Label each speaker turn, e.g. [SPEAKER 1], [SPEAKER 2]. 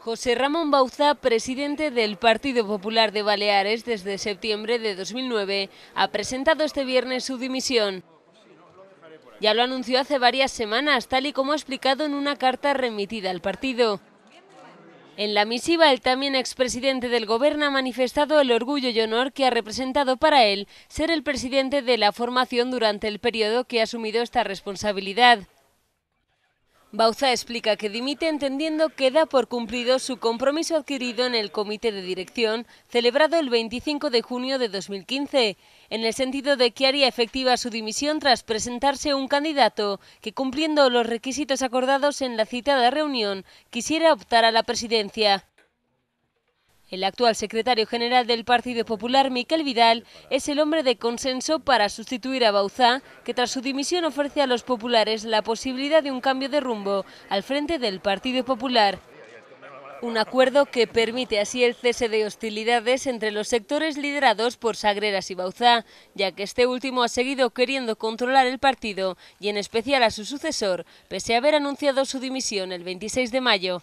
[SPEAKER 1] José Ramón Bauzá, presidente del Partido Popular de Baleares desde septiembre de 2009, ha presentado este viernes su dimisión. Ya lo anunció hace varias semanas, tal y como ha explicado en una carta remitida al partido. En la misiva, el también expresidente del Gobierno ha manifestado el orgullo y honor que ha representado para él ser el presidente de la formación durante el periodo que ha asumido esta responsabilidad. Bauza explica que dimite entendiendo que da por cumplido su compromiso adquirido en el comité de dirección celebrado el 25 de junio de 2015, en el sentido de que haría efectiva su dimisión tras presentarse un candidato que, cumpliendo los requisitos acordados en la citada reunión, quisiera optar a la presidencia. El actual secretario general del Partido Popular, Miquel Vidal, es el hombre de consenso para sustituir a Bauzá, que tras su dimisión ofrece a los populares la posibilidad de un cambio de rumbo al frente del Partido Popular. Un acuerdo que permite así el cese de hostilidades entre los sectores liderados por Sagreras y Bauzá, ya que este último ha seguido queriendo controlar el partido y en especial a su sucesor, pese a haber anunciado su dimisión el 26 de mayo.